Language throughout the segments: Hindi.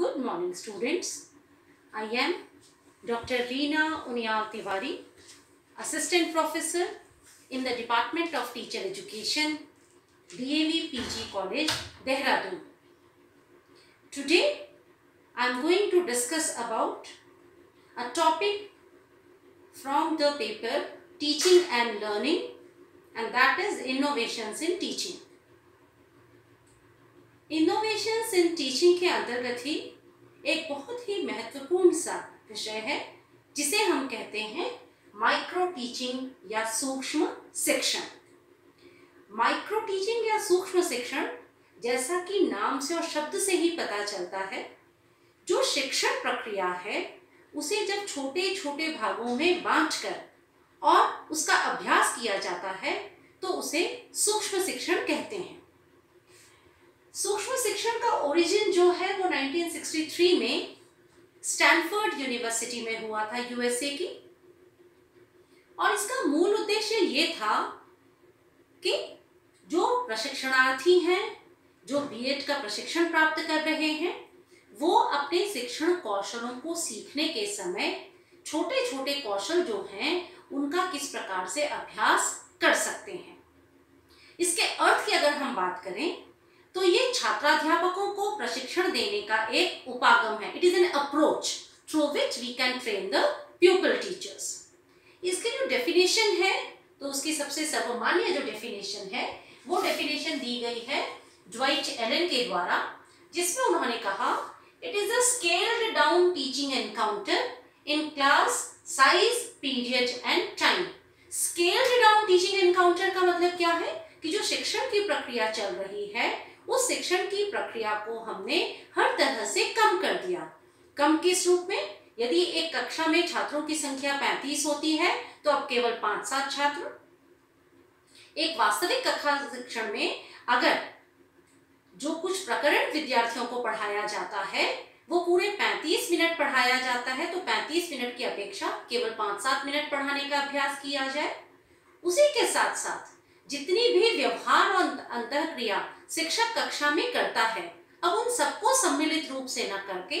Good morning, students. I am Dr. Reena Unyal Tiwari, Assistant Professor in the Department of Teacher Education, DAV PG College, Dehradun. Today, I am going to discuss about a topic from the paper Teaching and Learning, and that is innovations in teaching. Innovations in teaching के अंतर्गत ही एक बहुत ही महत्वपूर्ण सा विषय है, जिसे हम कहते हैं माइक्रो टीचिंग या सूक्ष्म शिक्षण। माइक्रो टीचिंग या सूक्ष्म शिक्षण जैसा कि नाम से और शब्द से ही पता चलता है, जो शिक्षण प्रक्रिया है, उसे जब छोटे छोटे भागों में बांटकर और उसका अभ्यास किया जाता है तो उसे सूक्ष्म शिक्षण कहते हैं। सूक्ष्म शिक्षण का ओरिजिन जो है वो 1963 में स्टैनफोर्ड यूनिवर्सिटी में हुआ था यूएसए की। और इसका मूल उद्देश्य ये था कि जो प्रशिक्षणार्थी हैं, जो बीएड का प्रशिक्षण प्राप्त कर रहे हैं, वो अपने शिक्षण कौशलों को सीखने के समय छोटे छोटे कौशल जो हैं, उनका किस प्रकार से अभ्यास कर सकते हैं। इसके अर्थ की अगर हम बात करें तो ये छात्राध्यापकों को प्रशिक्षण देने का एक उपागम है। It is an approach through which we can train the pupil teachers इसकी जो डेफिनेशन है तो उसकी सबसे सर्वमान्य जो डेफिनेशन है, वो डेफिनेशन दी गई है ड्वाइट एलन के द्वारा, जिसमें उन्होंने कहा it is a scaled down teaching encounter in class size period and time scaled down teaching encounter का मतलब क्या है? कि जो शिक्षण की प्रक्रिया चल रही है उस शिक्षण की प्रक्रिया को हमने हर तरह से कम कर दिया। कम किस रूप में? यदि एक कक्षा में छात्रों की संख्या 35 होती है तो अब केवल पाँच सात छात्र। एक वास्तविक कक्षा शिक्षण में अगर जो कुछ प्रकरण विद्यार्थियों को पढ़ाया जाता है, वो पूरे 35 मिनट पढ़ाया जाता है तो 35 मिनट की अपेक्षा केवल पाँच सात मिनट पढ़ाने का अभ्यास किया जाए। उसी के साथ साथ जितनी भी व्यवहार और अंतर क्रिया शिक्षक कक्षा में करता है। अब उन सबको सम्मिलित रूप से न करके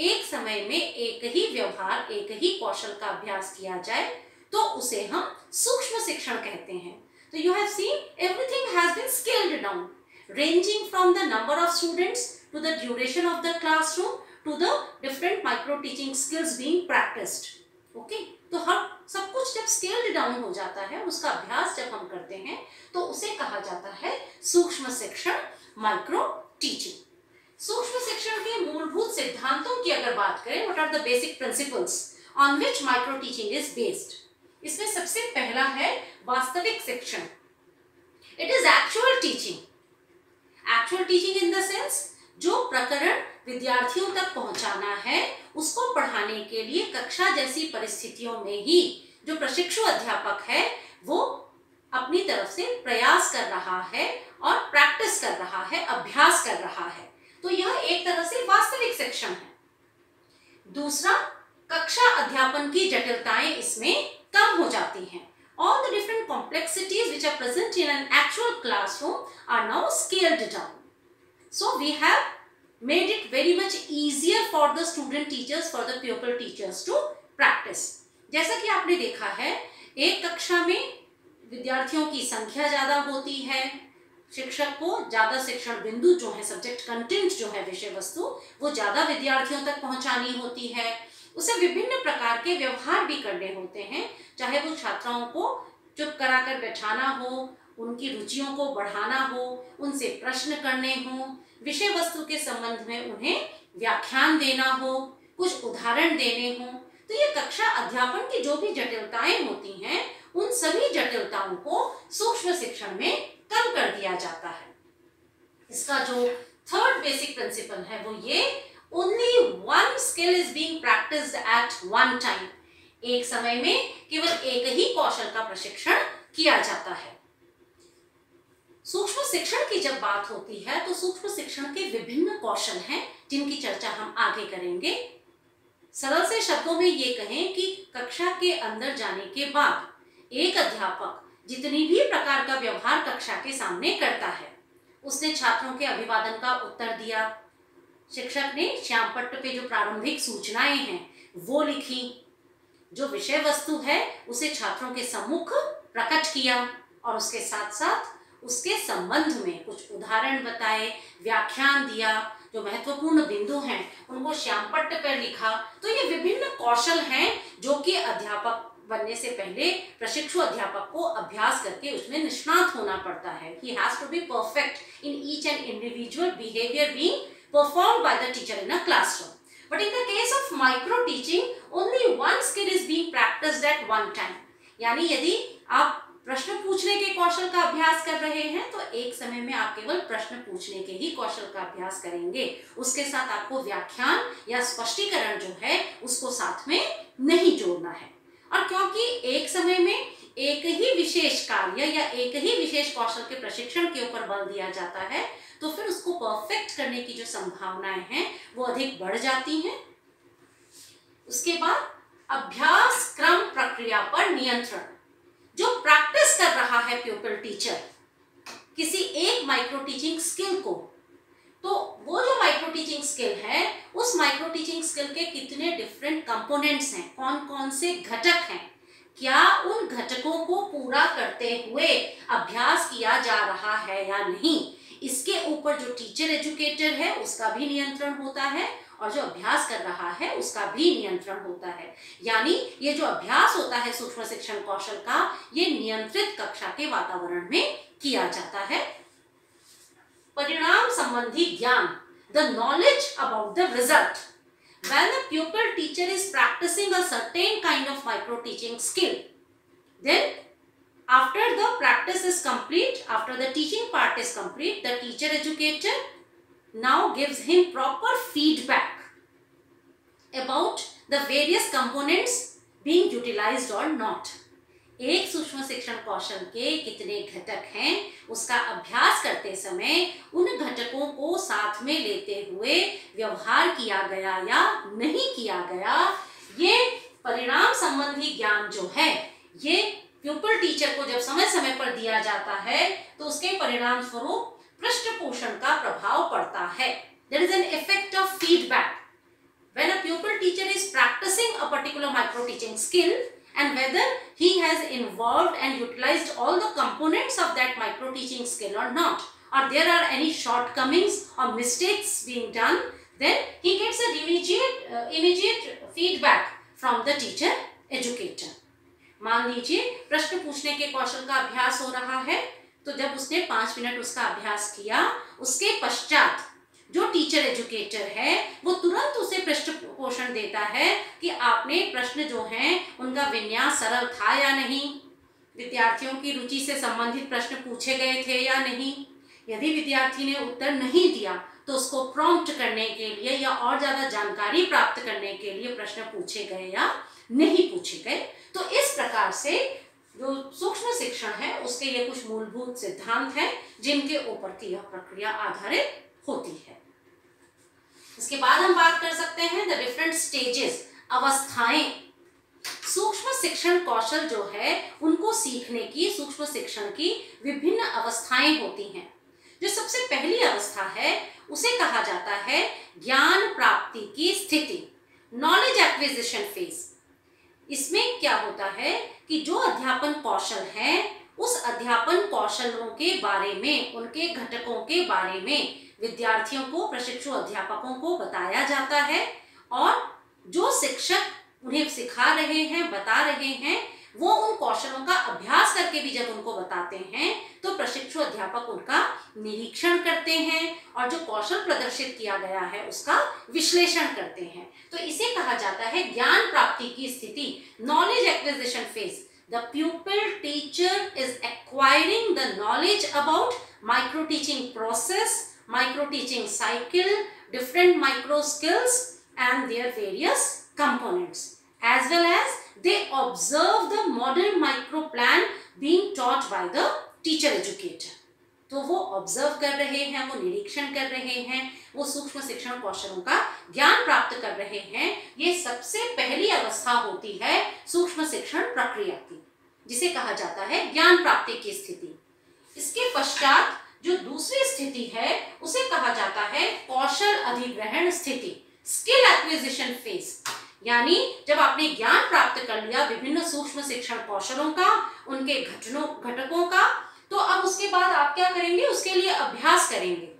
एक समय में एक ही व्यवहार, एक ही कौशल का अभ्यास किया जाए तो उसे हम सूक्ष्म शिक्षण कहते हैं। तो you have seen everything has been scaled down ranging from the number of students to the duration of the classroom to the different micro teaching skills being practised okay? तो हम सब कुछ जब स्केल्ड डाउन हो जाता है, उसका अभ्यास जब हम करते हैं तो उसे कहा जाता है सूक्ष्म शिक्षण माइक्रो टीचिंग सूक्ष्म शिक्षण के मूलभूत सिद्धांतों की अगर बात करें what are the basic principles on which micro teaching is based इसमें सबसे पहला है वास्तविक शिक्षण. It is actual teaching actual teaching in the sense जो प्रकरण विद्यार्थियों तक पहुंचाना है, उसको पढ़ाने के लिए कक्षा जैसी परिस्थितियों में ही जो प्रशिक्षु अध्यापक है, वो अपनी तरफ़ से प्रयास कर रहा है और प्रैक्टिस कर रहा है, अभ्यास कर रहा है। तो यह एक तरह से वास्तविक शिक्षण है। दूसरा, कक्षा अध्यापन की जटिलताएँ इसमें कम हो जाती हैं। All the different complexities which are present in an actual classroom are now scaled down so, we have made it very much easier for the student teachers, for the pupil teachers to practice. जैसा कि आपने देखा है, एक कक्षा में विद्यार्थियों की संख्या ज़्यादा होती है, शिक्षक को ज़्यादा शिक्षण बिंदु जो है सब्जेक्ट कंटेंट जो है विषय वस्तु वो ज़्यादा विद्यार्थियों तक पहुंचानी होती है। उसे विभिन्न प्रकार के व्यवहार भी करने होते हैं, चाहे वो छात्राओं को चुप कराकर बैठाना हो उनकी रुचियों को बढ़ाना हो, उनसे प्रश्न करने हो विषय वस्तु के संबंध में उन्हें व्याख्यान देना हो, कुछ उदाहरण देने हो तो ये कक्षा अध्यापन की जो भी जटिलताएँ होती हैं, उन सभी जटिलताओं को सूक्ष्म शिक्षण में कम कर दिया जाता है। इसका जो थर्ड बेसिक प्रिंसिपल है, वो ये only one skill is being practised at one time एक समय में केवल एक ही कौशल का प्रशिक्षण किया जाता है। सूक्ष्म शिक्षण की जब बात होती है तो सूक्ष्म शिक्षण के विभिन्न कौशल हैं, जिनकी चर्चा हम आगे करेंगे। सरल से शब्दों में ये कहें कि कक्षा के अंदर जाने के बाद एक अध्यापक जितनी भी प्रकार का व्यवहार कक्षा के सामने करता है, उसने छात्रों के अभिवादन का उत्तर दिया। शिक्षक ने श्याम पट्ट पे जो प्रारंभिक सूचनाएँ हैं, वो लिखी। जो विषय वस्तु है, उसे छात्रों के सम्मुख प्रकट किया और उसके साथ साथ उसके संबंध में कुछ उदाहरण बताए व्याख्यान दिया जो महत्वपूर्ण बिंदु हैं उनको श्यामपट्ट पर लिखा। तो ये विभिन्न कौशल हैं जो कि अध्यापक बनने से पहले प्रशिक्षु अध्यापक को अभ्यास करके उसमें निष्णात होना पड़ता है। He has to be perfect in each and individual behaviour being perform by the teacher in a classroom But in the case of micro teaching, only one skill is being practiced at one time. यानी यदि आप प्रश्न पूछने के कौशल का अभ्यास कर रहे हैं तो एक समय में आप केवल प्रश्न पूछने के ही कौशल का अभ्यास करेंगे। उसके साथ आपको व्याख्यान या स्पष्टीकरण जो है, उसको साथ में नहीं जोड़ना है। और क्योंकि एक समय में एक ही विशेष कार्य या एक ही विशेष कौशल के प्रशिक्षण के ऊपर बल दिया जाता है तो फिर उसको परफेक्ट करने की जो संभावनाएँ हैं, वो अधिक बढ़ जाती हैं। उसके बाद अभ्यास क्रम प्रक्रिया पर नियंत्रण। जो प्रैक्टिस कर रहा है प्यूपल टीचर किसी एक माइक्रो टीचिंग स्किल को तो वो जो माइक्रो टीचिंग स्किल है, उस माइक्रो टीचिंग स्किल के कितने डिफरेंट कंपोनेंट्स हैं कौन कौन से घटक हैं, क्या उन घटकों को पूरा करते हुए अभ्यास किया जा रहा है या नहीं, इसके ऊपर जो टीचर एजुकेटर है, उसका भी नियंत्रण होता है और जो अभ्यास कर रहा है, उसका भी नियंत्रण होता है। यानी ये जो अभ्यास होता है सूक्ष्म शिक्षण कौशल का, ये नियंत्रित कक्षा के वातावरण में किया जाता है। परिणाम संबंधी ज्ञान the knowledge about the result when the pupil teacher is practising a kind of micro teaching skill then after the practice is complete after the teaching part is complete the teacher educator now gives him proper feedback about the various components being utilized or not. एक सूक्ष्म शिक्षण कौशल के कितने घटक हैं, उसका अभ्यास करते समय उन घटकों को साथ में लेते हुए व्यवहार किया गया या नहीं किया गया, ये परिणाम संबंधी ज्ञान जो है, ये प्यूपल टीचर को जब समय समय पर दिया जाता है तो उसके परिणाम स्वरूप पृष्ठ पोषण का प्रभाव पड़ता है there is an effect of feedback when a pupil teacher is practicing a particular micro teaching skill and whether he has involved and utilized all the components of that micro teaching skill or not or there are any shortcomings or mistakes being done then he gets an immediate uh, immediate feedback from the teacher educator मान लीजिए प्रश्न पूछने के कौशल का अभ्यास हो रहा है तो जब उसने पाँच मिनट उसका अभ्यास किया, उसके पश्चात जो टीचर एजुकेटर है, वो तुरंत उसे पृष्ठ पोषण देता है कि आपने प्रश्न जो हैं, उनका विन्यास सरल था या नहीं? विद्यार्थियों की रुचि से संबंधित प्रश्न पूछे गए थे या नहीं? यदि विद्यार्थी ने उत्तर नहीं दिया तो उसको प्रॉम्प्ट करने के लिए या और ज़्यादा जानकारी प्राप्त करने के लिए प्रश्न पूछे गए या नहीं पूछे गए तो इस प्रकार से जो सूक्ष्म शिक्षण है, उसके ये कुछ मूलभूत सिद्धांत हैं, जिनके ऊपर की यह प्रक्रिया आधारित होती है। इसके बाद हम बात कर सकते हैं द डिफरेंट स्टेजेस अवस्थाएँ। सूक्ष्म शिक्षण कौशल जो है, उनको सीखने की, सूक्ष्म शिक्षण की विभिन्न अवस्थाएँ होती हैं। जो सबसे पहली अवस्था है, उसे कहा जाता है ज्ञान प्राप्ति की स्थिति नॉलेज एक्विजिशन फ़ेज़ इसमें क्या होता है कि जो अध्यापन कौशल है, उस अध्यापन कौशलों के बारे में, उनके घटकों के बारे में विद्यार्थियों को, प्रशिक्षु अध्यापकों को बताया जाता है और जो शिक्षक उन्हें सिखा रहे हैं, बता रहे हैं वो उन कौशलों का अभ्यास करके भी जब उनको बताते हैं तो प्रशिक्षु अध्यापक उनका निरीक्षण करते हैं और जो कौशल प्रदर्शित किया गया है उसका विश्लेषण करते हैं। तो इसे कहा जाता है ज्ञान प्राप्ति की स्थिति knowledge acquisition phase the pupil teacher is acquiring the knowledge about micro teaching process micro teaching cycle different micro skills and their various components as well as they observe the model micro plan being taught by the teacher educator. तो वो ऑब्ज़र्व कर रहे हैं, वो निरीक्षण कर रहे हैं, वो सूक्ष्म शिक्षण कौशलों का ज्ञान प्राप्त कर रहे हैं। ये सबसे पहली अवस्था होती है सूक्ष्म शिक्षण प्रक्रिया की, जिसे कहा जाता है ज्ञान प्राप्ति की स्थिति। इसके पश्चात जो दूसरी स्थिति है, उसे कहा जाता है कौशल अधिग्रहण स्थिति स्किल एक्विजिशन फ़ेज़ यानी जब आपने ज्ञान प्राप्त कर लिया विभिन्न सूक्ष्म शिक्षण कौशलों का, उनके घटनों, घटकों का तो अब उसके बाद आप क्या करेंगे? उसके लिए अभ्यास करेंगे।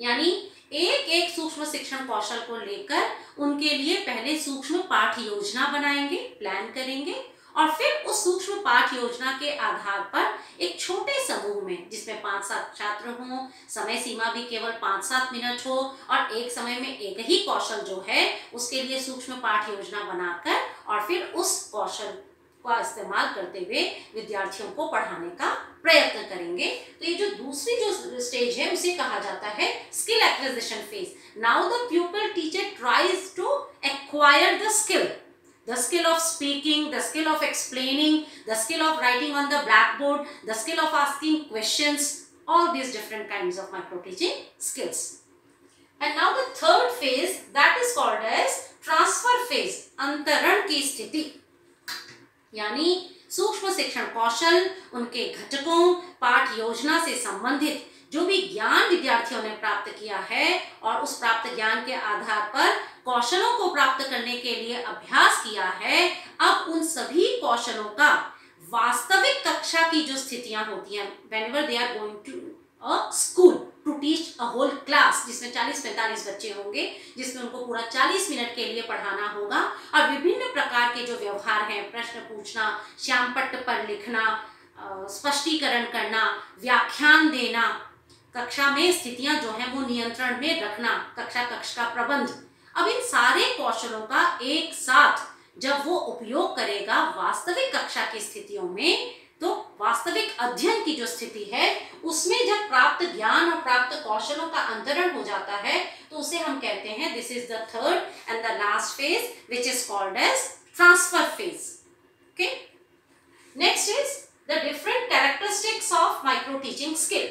यानी एक एक सूक्ष्म शिक्षण कौशल को लेकर उनके लिए पहले सूक्ष्म पाठ योजना बनाएँगे प्लान करेंगे और फिर उस सूक्ष्म पाठ योजना के आधार पर एक छोटे समूह में, जिसमें पाँच सात छात्र हों, समय सीमा भी केवल पाँच सात मिनट हो, और एक समय में एक ही कौशल जो है, उसके लिए सूक्ष्म पाठ योजना बनाकर और फिर उस कौशल का इस्तेमाल करते हुए विद्यार्थियों को पढ़ाने का प्रयत्न करेंगे। तो ये जो दूसरी जो स्टेज है, उसे कहा जाता है skill acquisition phase now the pupil teacher tries to acquire the skill the skill of speaking, the skill of explaining, the skill of writing on the blackboard, the skill of asking questions, all these different kinds of micro teaching skills. And now the third phase that is called as transfer phase, अंतरण की स्थिति यानी सूक्ष्म शिक्षण कौशल उनके घटकों पाठ योजना से संबंधित जो भी ज्ञान विद्यार्थियों ने प्राप्त किया है और उस प्राप्त ज्ञान के आधार पर कौशलों को प्राप्त करने के लिए अभ्यास किया है, अब उन सभी कौशलों का वास्तविक कक्षा की जो स्थितियाँ होती हैं, whenever they are going to a school to teach a whole class, जिसमें 40-45 बच्चे होंगे, जिसमें उनको पूरा 40 मिनट के लिए पढ़ाना होगा, और विभिन्न प्रकार के जो व्यवहार हैं, प्रश्न पूछना श्याम पट्ट पर लिखना स्पष्टीकरण करना, व्याख्यान देना कक्षा में स्थितियाँ जो है वो नियंत्रण में रखना, कक्षा कक्ष का प्रबंध। अब इन सारे कौशलों का एक साथ जब वो उपयोग करेगा वास्तविक कक्षा की स्थितियों में तो वास्तविक अध्ययन की जो स्थिति है, उसमें जब प्राप्त ज्ञान और प्राप्त कौशलों का अंतरण हो जाता है तो उसे हम कहते हैं this is the third and the last phase which is called as transfer phase okay next is the different characteristics of micro teaching skill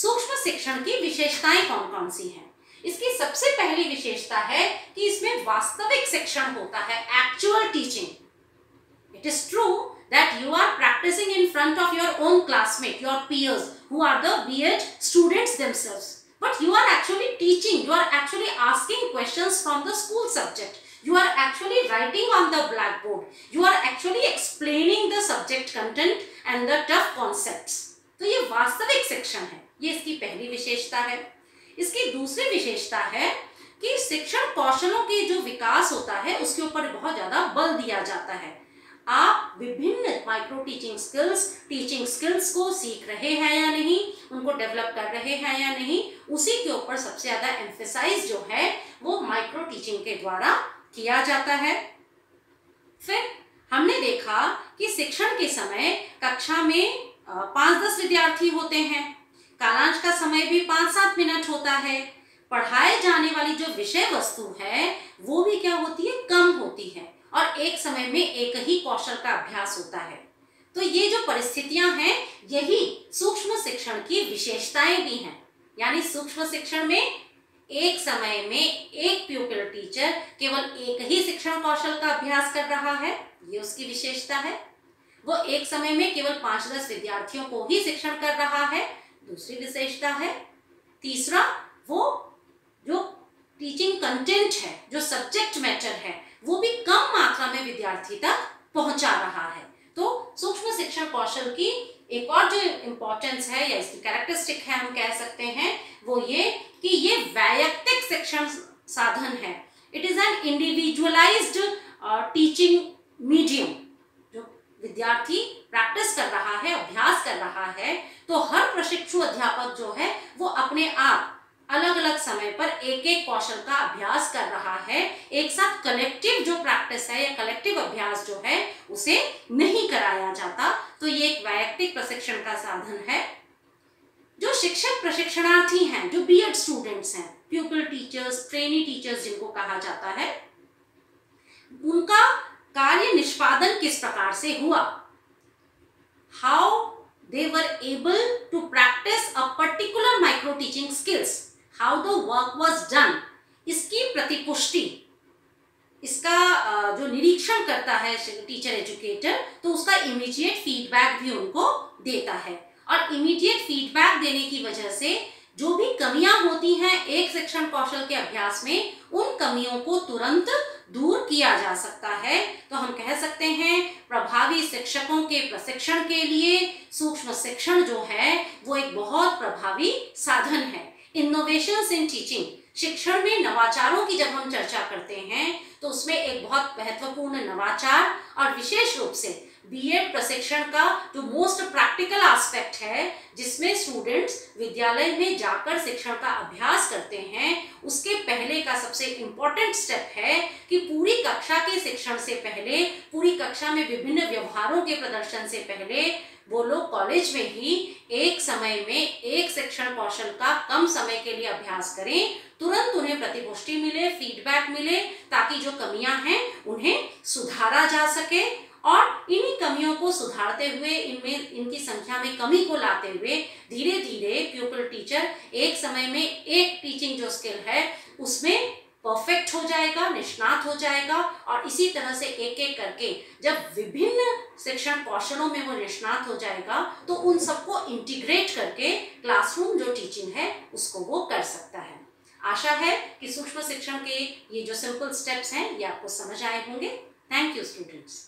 सूक्ष्म शिक्षण की विशेषताएँ कौन कौन सी है? इसकी सबसे पहली विशेषता है कि इसमें वास्तविक शिक्षण होता है actual teaching it is true that you are practising in front of your own classmate your peers who are the B Ed students themselves but you are actually teaching you are actually asking question from the school subject you are actually writing on the blackboard. You are actually explaining the subject content and the tough concepts. to ye vastavik shikshan hai ये इसकी पहली विशेषता है। इसकी दूसरी विशेषता है कि शिक्षण कौशलों के जो विकास होता है, उसके ऊपर बहुत ज़्यादा बल दिया जाता है। आप विभिन्न micro teaching skills teaching skills को सीख रहे हैं या नहीं, उनको डेवलप कर रहे हैं या नहीं, उसी के ऊपर सबसे ज़्यादा एम्फेसाइज जो है, वो माइक्रो टीचिंग के द्वारा किया जाता है। फिर हमने देखा कि शिक्षण के समय कक्षा में पाँच दस विद्यार्थी होते हैं। कालांश का समय भी पाँच सात मिनट होता है। पढ़ाए जाने वाली जो विषय वस्तु है, वो भी क्या होती है? कम होती है। और एक समय में एक ही कौशल का अभ्यास होता है। तो ये जो परिस्थितियाँ हैं, यही सूक्ष्म शिक्षण की विशेषताएँ भी हैं। यानी सूक्ष्म शिक्षण में एक समय में एक प्यूपिल टीचर केवल एक ही शिक्षण कौशल का अभ्यास कर रहा है, ये उसकी विशेषता है। वो एक समय में केवल पाँच दस विद्यार्थियों को ही शिक्षण कर रहा है दूसरी विशेषता है। तीसरा, वो जो टीचिंग कंटेंट है, जो सब्जेक्ट मैटर है, वो भी कम मात्रा में विद्यार्थी तक पहुँचा रहा है। तो सूक्ष्म शिक्षण कौशल की एक और जो इम्पोर्टेंस है, या इसकी कैरेक्टरिस्टिक है, हम कह सकते हैं, वो ये कि ये वैयक्तिक शिक्षण साधन है। It is an individualised teaching medium विद्यार्थी प्रैक्टिस कर रहा है, अभ्यास कर रहा है तो हर प्रशिक्षु अध्यापक जो है, वो अपने आप अलग अलग समय पर एक एक कौशल का अभ्यास कर रहा है। एक साथ कलेक्टिव जो प्रैक्टिस है या कलेक्टिव अभ्यास जो है, उसे नहीं कराया जाता। तो ये एक वैयक्तिक प्रशिक्षण का साधन है। जो शिक्षक प्रशिक्षणार्थी हैं, जो बीएड स्टूडेंट्स हैं प्यूपल टीचर्स ट्रेनी टीचर्स जिनको कहा जाता है, उनका कार्य निष्पादन किस प्रकार से हुआ? How they were able to practice a particular micro teaching skills how the work was done इसकी प्रतिपुष्टि, इसका जो निरीक्षण करता है टीचर एजुकेटर तो उसका इमीडिएट फीडबैक भी उनको देता है। और इमीडिएट फीडबैक देने की वजह से जो भी कमियाँ होती हैं एक शिक्षण कौशल के अभ्यास में, उन कमियों को तुरंत दूर किया जा सकता है तो हम कह सकते हैं, प्रभावी शिक्षकों के प्रशिक्षण के लिए सूक्ष्म शिक्षण जो है, वो एक बहुत प्रभावी साधन है। इनोवेशन इन टीचिंग शिक्षण में नवाचारों की जब हम चर्चा करते हैं तो उसमें एक बहुत महत्वपूर्ण नवाचार और विशेष रूप से बीएड प्रशिक्षण का जो मोस्ट प्रैक्टिकल एस्पेक्ट है, जिसमें स्टूडेंट्स विद्यालय में जाकर शिक्षण का अभ्यास करते हैं, उसके पहले का सबसे इम्पोर्टेंट स्टेप है कि पूरी कक्षा के शिक्षण से पहले, पूरी कक्षा में विभिन्न व्यवहारों के प्रदर्शन से पहले, वो लोग कॉलेज में ही एक समय में एक शिक्षण कौशल का कम समय के लिए अभ्यास करें, तुरंत उन्हें प्रतिपुष्टि मिले फीडबैक मिले, ताकि जो कमियाँ हैं उन्हें सुधारा जा सके। और इन्हीं कमियों को सुधारते हुए, इनमें, इनकी संख्या में कमी को लाते हुए धीरे धीरे प्यूपल टीचर एक समय में एक टीचिंग जो स्किल है, उसमें परफेक्ट हो जाएगा, निष्णात हो जाएगा और इसी तरह से एक एक करके जब विभिन्न शिक्षण कौशलों में वो निष्णात हो जाएगा तो उन सबको इंटीग्रेट करके क्लासरूम जो टीचिंग है, उसको वो कर सकता है। आशा है कि सूक्ष्म शिक्षण के ये जो सिंपल स्टेप्स हैं, ये आपको समझ आए होंगे। Thank you students